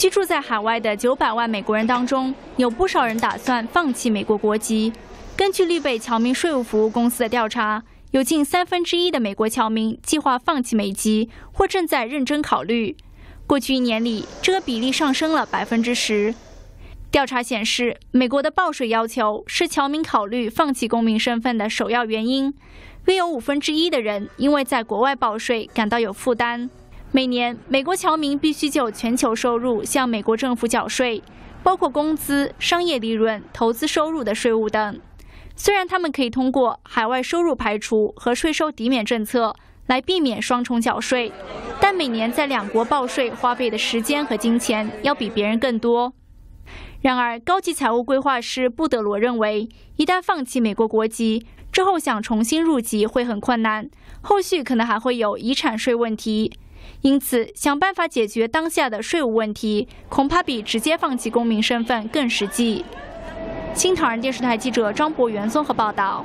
居住在海外的九百万美国人当中，有不少人打算放弃美国国籍。根据绿贝侨民税务服务公司的调查，有近三分之一的美国侨民计划放弃美籍，或正在认真考虑。过去一年里，这个比例上升了百分之十。调查显示，美国的报税要求是侨民考虑放弃公民身份的首要原因。约有五分之一的人因为在国外报税感到有负担。每年，美国侨民必须就全球收入向美国政府缴税，包括工资、商业利润、投资收入的税务等。虽然他们可以通过海外收入排除和税收抵免政策来避免双重缴税，但每年在两国报税花费的时间和金钱要比别人更多。然而，高级财务规划师布德罗认为，一旦放弃美国国籍之后，想重新入籍会很困难，后续可能还会有遗产税问题。因此，想办法解决当下的税务问题，恐怕比直接放弃公民身份更实际。新唐人电视台记者张博元综合报道。